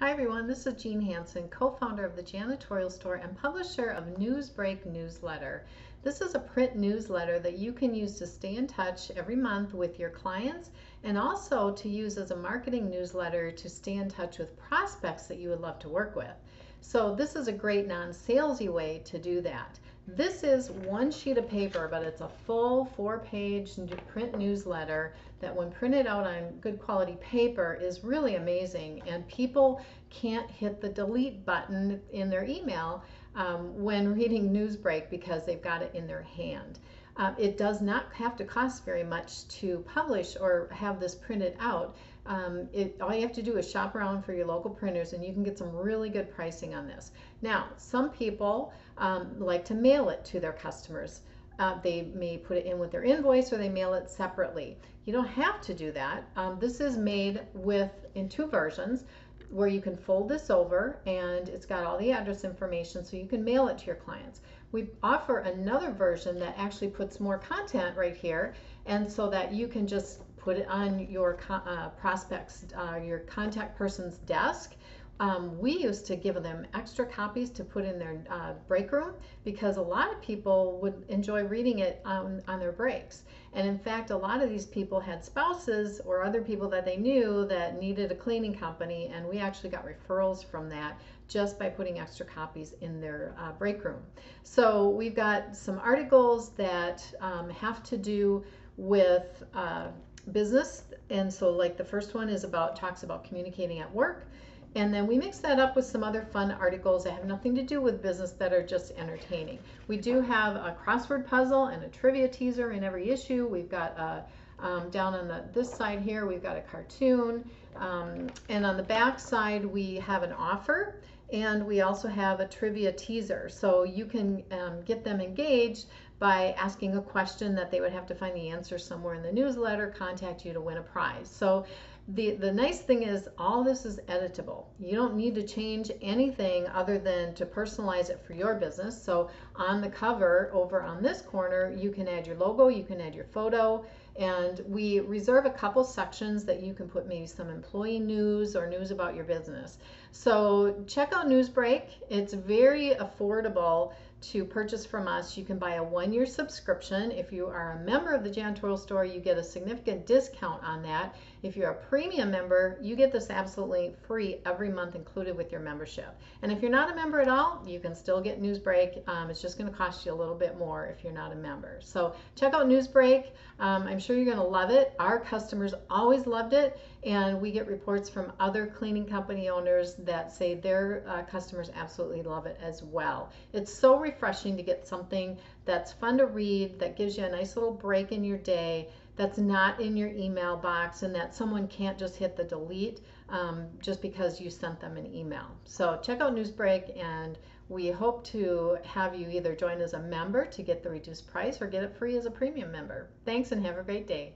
Hi everyone, this is Jean Hanson, co-founder of the Janitorial Store and publisher of NewzBreak newsletter. This is a print newsletter that you can use to stay in touch every month with your clients and also to use as a marketing newsletter to stay in touch with prospects that you would love to work with. So this is a great non-salesy way to do that. This is one sheet of paper, but it's a full four page print newsletter that when printed out on good quality paper is really amazing and people can't hit the delete button in their email um, when reading NewzBreak because they've got it in their hand. Uh, it does not have to cost very much to publish or have this printed out. Um, it, all you have to do is shop around for your local printers and you can get some really good pricing on this. Now, some people um, like to mail it to their customers. Uh, they may put it in with their invoice or they mail it separately. You don't have to do that. Um, this is made with in two versions where you can fold this over and it's got all the address information so you can mail it to your clients. We offer another version that actually puts more content right here and so that you can just put it on your uh, prospects, uh, your contact person's desk um, we used to give them extra copies to put in their uh, break room because a lot of people would enjoy reading it on, on their breaks. And in fact, a lot of these people had spouses or other people that they knew that needed a cleaning company, and we actually got referrals from that just by putting extra copies in their uh, break room. So we've got some articles that um, have to do with uh, business, and so like the first one is about talks about communicating at work. And then we mix that up with some other fun articles that have nothing to do with business that are just entertaining. We do have a crossword puzzle and a trivia teaser in every issue. We've got a, um, down on the, this side here, we've got a cartoon. Um, and on the back side, we have an offer and we also have a trivia teaser. So you can um, get them engaged by asking a question that they would have to find the answer somewhere in the newsletter, contact you to win a prize. So the, the nice thing is all this is editable. You don't need to change anything other than to personalize it for your business. So on the cover over on this corner, you can add your logo, you can add your photo, and we reserve a couple sections that you can put maybe some employee news or news about your business. So check out NewzBreak. It's very affordable to purchase from us, you can buy a one year subscription. If you are a member of the Janitorial Store, you get a significant discount on that. If you're a premium member, you get this absolutely free every month included with your membership. And if you're not a member at all, you can still get NewzBreak. Um, it's just going to cost you a little bit more if you're not a member. So check out NewzBreak. Um, I'm sure you're going to love it. Our customers always loved it, and we get reports from other cleaning company owners that say their uh, customers absolutely love it as well. It's so refreshing to get something that's fun to read, that gives you a nice little break in your day, that's not in your email box, and that someone can't just hit the delete um, just because you sent them an email. So check out NewzBreak, and we hope to have you either join as a member to get the reduced price or get it free as a premium member. Thanks, and have a great day.